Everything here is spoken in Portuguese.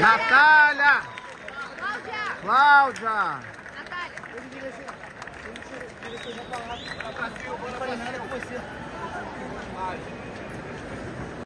Natália! Cláudia! Cláudia! Natália!